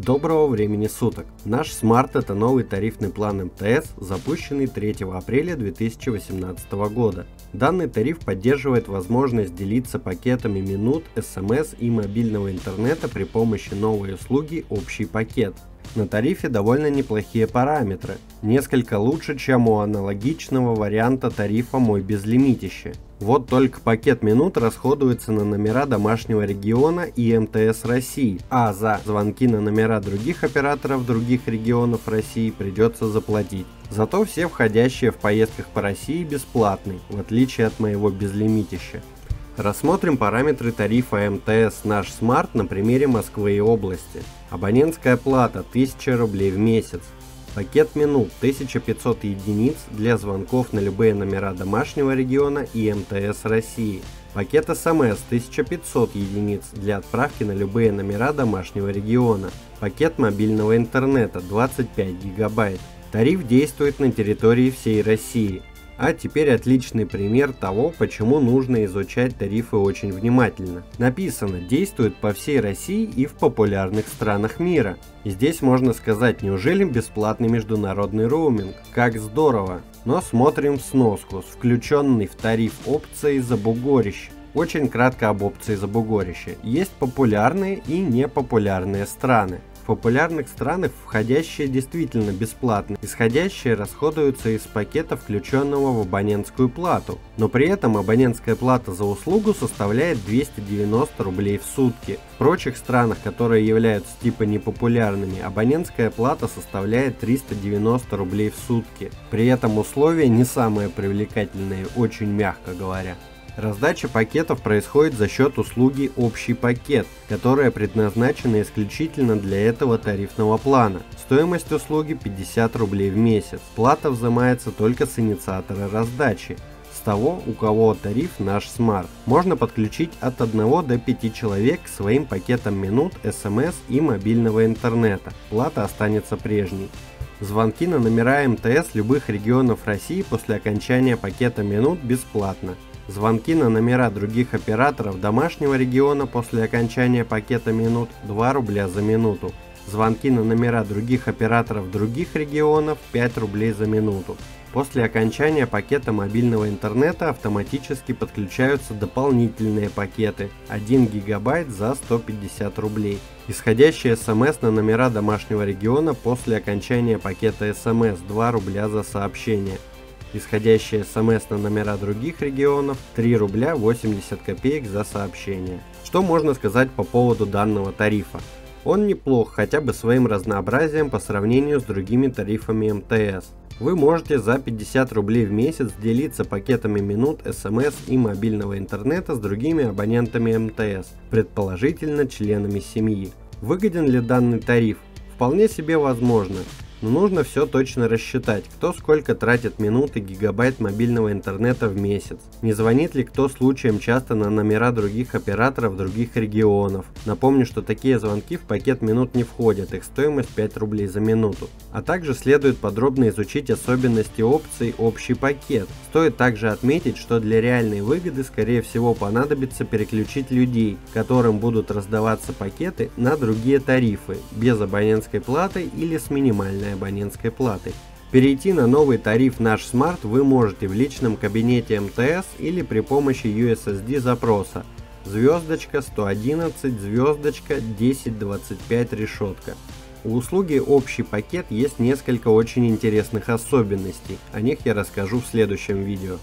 Доброго времени суток! Наш Smart это новый тарифный план МТС, запущенный 3 апреля 2018 года. Данный тариф поддерживает возможность делиться пакетами минут, смс и мобильного интернета при помощи новой услуги «Общий пакет». На тарифе довольно неплохие параметры, несколько лучше, чем у аналогичного варианта тарифа «Мой безлимитище». Вот только пакет минут расходуется на номера домашнего региона и МТС России, а за звонки на номера других операторов других регионов России придется заплатить. Зато все входящие в поездках по России бесплатны, в отличие от моего безлимитища. Рассмотрим параметры тарифа МТС «Наш Smart» на примере Москвы и области. Абонентская плата 1000 рублей в месяц. Пакет минут 1500 единиц для звонков на любые номера домашнего региона и МТС России. Пакет СМС 1500 единиц для отправки на любые номера домашнего региона. Пакет мобильного интернета 25 гигабайт. Тариф действует на территории всей России. А теперь отличный пример того, почему нужно изучать тарифы очень внимательно. Написано, действует по всей России и в популярных странах мира. И здесь можно сказать, неужели бесплатный международный роуминг? Как здорово! Но смотрим сноску с включенной в тариф опцией «Забугорище». Очень кратко об опции «Забугорище». Есть популярные и непопулярные страны популярных странах входящие действительно бесплатны, исходящие расходуются из пакета, включенного в абонентскую плату, но при этом абонентская плата за услугу составляет 290 рублей в сутки. В прочих странах, которые являются типа непопулярными, абонентская плата составляет 390 рублей в сутки. При этом условия не самые привлекательные, очень мягко говоря. Раздача пакетов происходит за счет услуги «Общий пакет», которая предназначена исключительно для этого тарифного плана. Стоимость услуги 50 рублей в месяц. Плата взимается только с инициатора раздачи с того, у кого тариф наш Smart. Можно подключить от 1 до 5 человек к своим пакетам минут, смс и мобильного интернета. Плата останется прежней. Звонки на номера МТС любых регионов России после окончания пакета минут бесплатно. Звонки на номера других операторов домашнего региона после окончания пакета минут 2 рубля за минуту. Звонки на номера других операторов других регионов 5 рублей за минуту. После окончания пакета мобильного интернета автоматически подключаются дополнительные пакеты 1 гигабайт за 150 рублей. Исходящие смс на номера домашнего региона после окончания пакета смс 2 рубля за сообщение исходящие смс на номера других регионов 3 рубля 80 копеек за сообщение. Что можно сказать по поводу данного тарифа? Он неплох хотя бы своим разнообразием по сравнению с другими тарифами МТС. Вы можете за 50 рублей в месяц делиться пакетами минут, смс и мобильного интернета с другими абонентами МТС, предположительно членами семьи. Выгоден ли данный тариф? Вполне себе возможно. Но нужно все точно рассчитать, кто сколько тратит минут и гигабайт мобильного интернета в месяц. Не звонит ли кто случаем часто на номера других операторов других регионов. Напомню, что такие звонки в пакет минут не входят, их стоимость 5 рублей за минуту. А также следует подробно изучить особенности опций «Общий пакет». Стоит также отметить, что для реальной выгоды скорее всего понадобится переключить людей, которым будут раздаваться пакеты на другие тарифы, без абонентской платы или с минимальной минимальной абонентской платы. Перейти на новый тариф «Наш Смарт» вы можете в личном кабинете МТС или при помощи USSD запроса звездочка 111 звездочка 1025 решетка. У услуги «Общий пакет» есть несколько очень интересных особенностей, о них я расскажу в следующем видео.